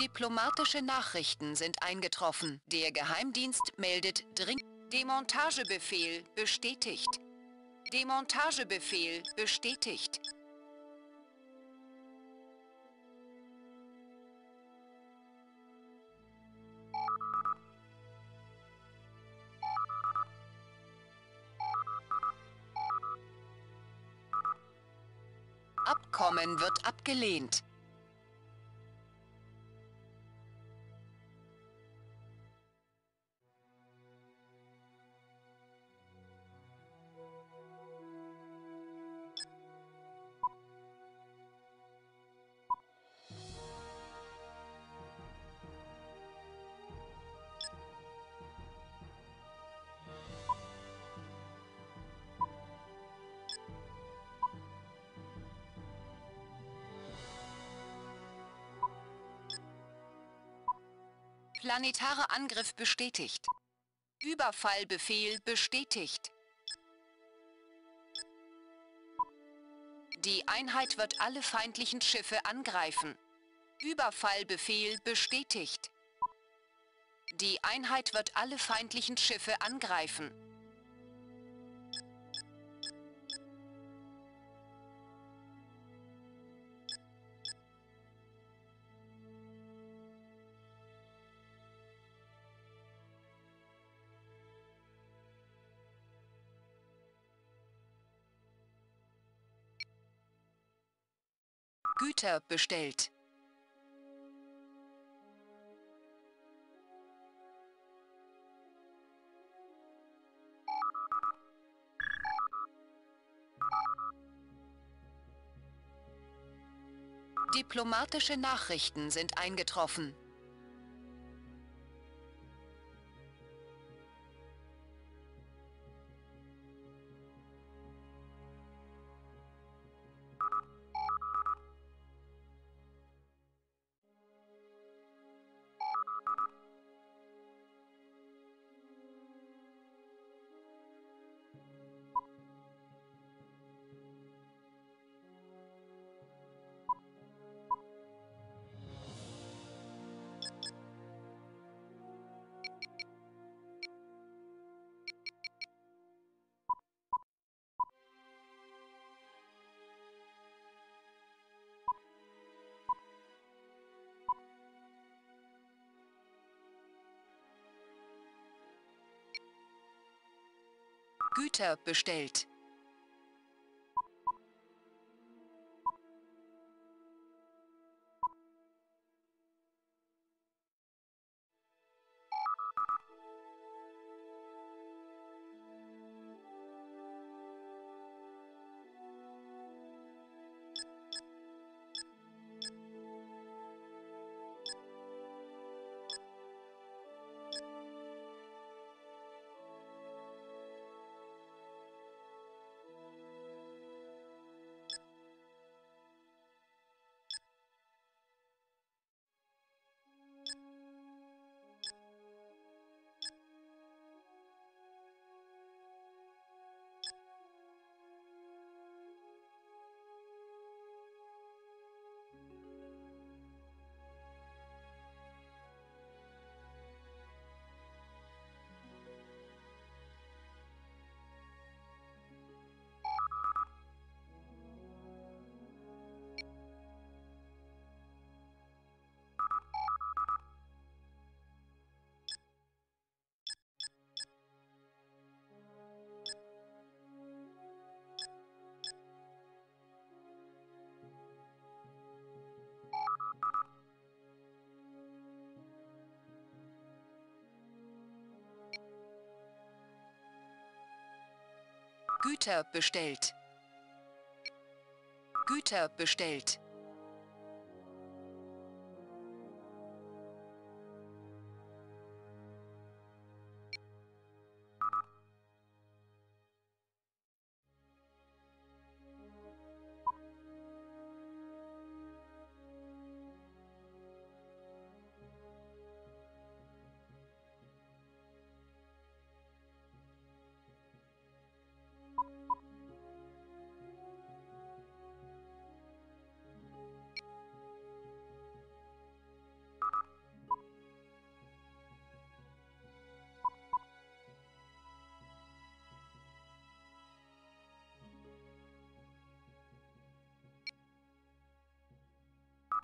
Diplomatische Nachrichten sind eingetroffen. Der Geheimdienst meldet dringend. Demontagebefehl bestätigt. Demontagebefehl bestätigt. Abkommen wird abgelehnt. Planetarer Angriff bestätigt. Überfallbefehl bestätigt. Die Einheit wird alle feindlichen Schiffe angreifen. Überfallbefehl bestätigt. Die Einheit wird alle feindlichen Schiffe angreifen. Güter bestellt. Diplomatische Nachrichten sind eingetroffen. Güter bestellt. Güter bestellt. Güter bestellt.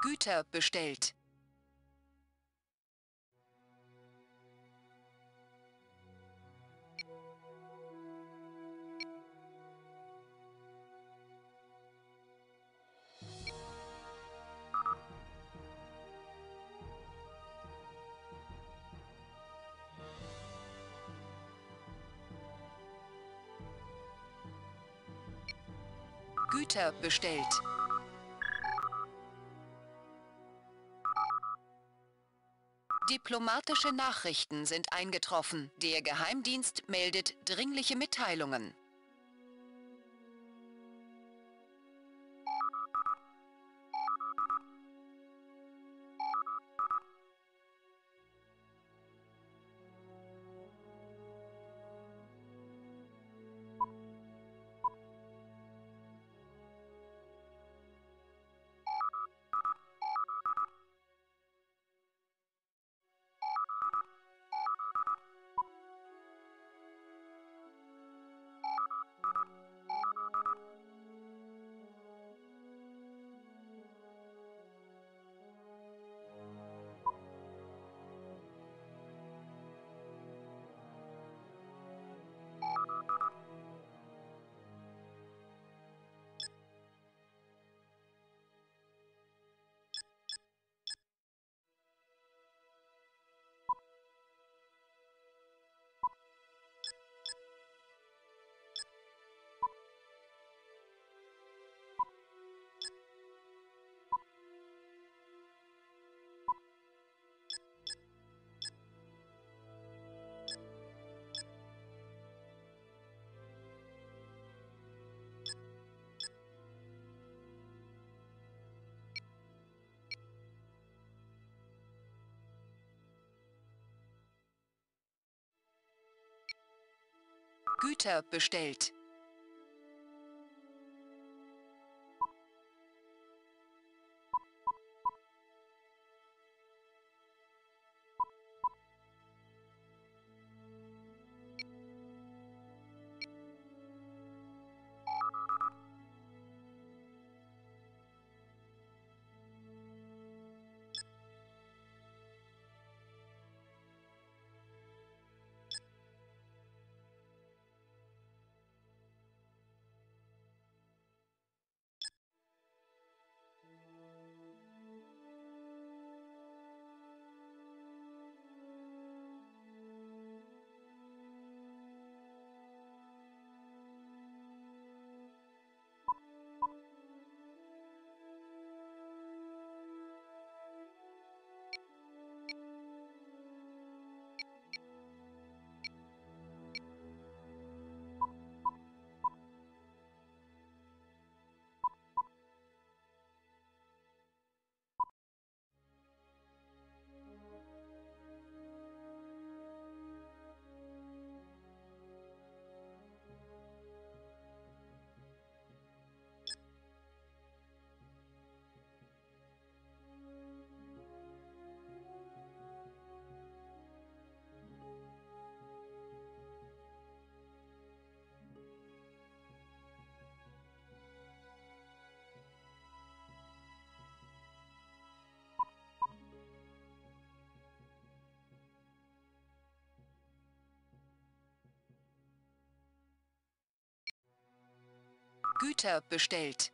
Güter bestellt. Güter bestellt. Diplomatische Nachrichten sind eingetroffen. Der Geheimdienst meldet dringliche Mitteilungen. Güter bestellt. Güter bestellt.